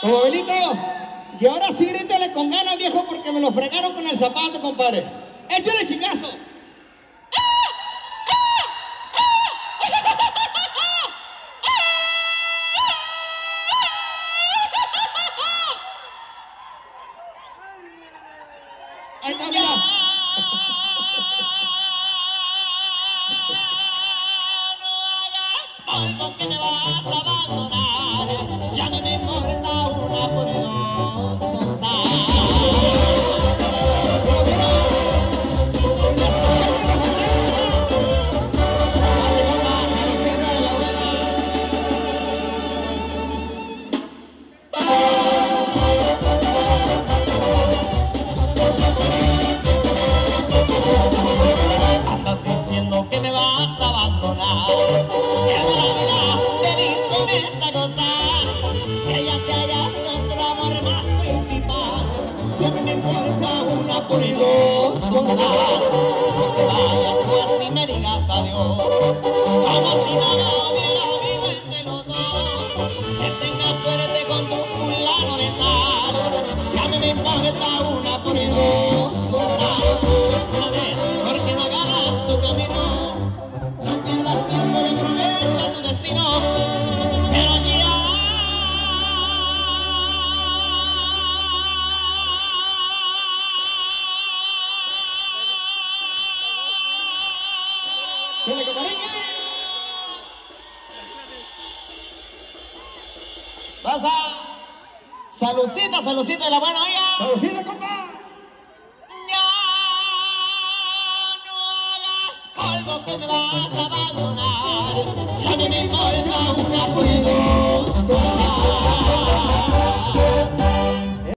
Como abuelito. Y ahora sí grítale con ganas, viejo, porque me lo fregaron con el zapato, compadre. Échale chingazo. Ahí está. No hagas que te va a Osman Ağa. Pasa. Salucita, salucita de la mano ahí. Salucita, compa. Ya no hagas algo que me vas a abandonar. Ya